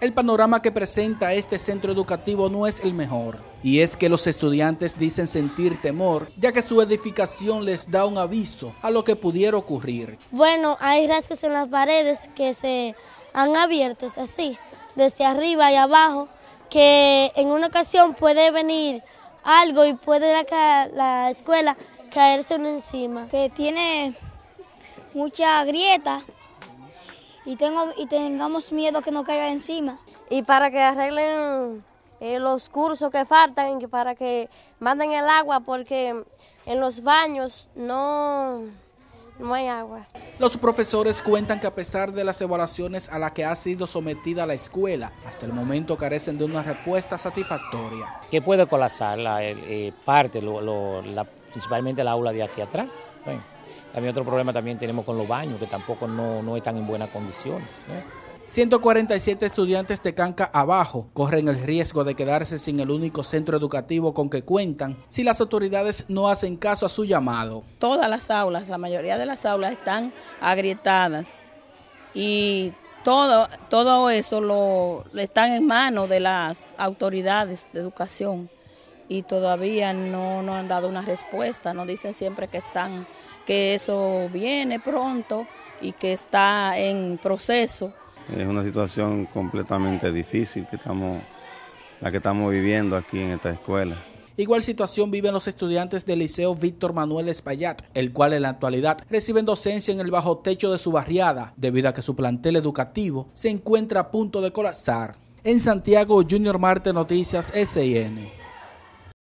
El panorama que presenta este centro educativo no es el mejor, y es que los estudiantes dicen sentir temor, ya que su edificación les da un aviso a lo que pudiera ocurrir. Bueno, hay rasgos en las paredes que se han abierto así, desde arriba y abajo, que en una ocasión puede venir algo y puede la, la escuela caerse uno encima. Que tiene mucha grieta y, tengo, y tengamos miedo que nos caiga encima. Y para que arreglen eh, los cursos que faltan, para que manden el agua, porque en los baños no, no hay agua. Los profesores cuentan que a pesar de las evaluaciones a las que ha sido sometida la escuela, hasta el momento carecen de una respuesta satisfactoria. Que puede colapsar la eh, parte, lo, la, principalmente el aula de aquí atrás. También otro problema también tenemos con los baños, que tampoco no, no están en buenas condiciones. 147 estudiantes de Canca abajo corren el riesgo de quedarse sin el único centro educativo con que cuentan si las autoridades no hacen caso a su llamado. Todas las aulas, la mayoría de las aulas están agrietadas y todo, todo eso lo, están en manos de las autoridades de educación y todavía no nos han dado una respuesta, nos dicen siempre que están que eso viene pronto y que está en proceso. Es una situación completamente difícil que estamos, la que estamos viviendo aquí en esta escuela. Igual situación viven los estudiantes del Liceo Víctor Manuel Espaillat, el cual en la actualidad reciben docencia en el bajo techo de su barriada, debido a que su plantel educativo se encuentra a punto de colapsar. En Santiago, Junior Marte Noticias SIN.